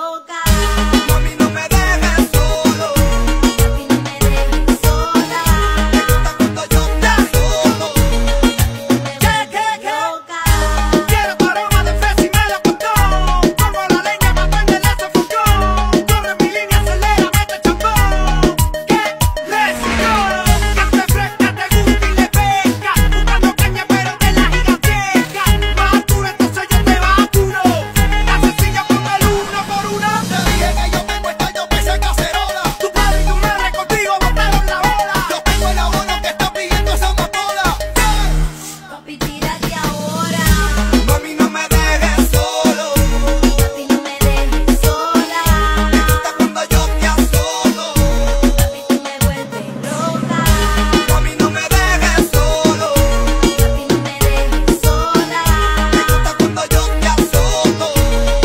Oh,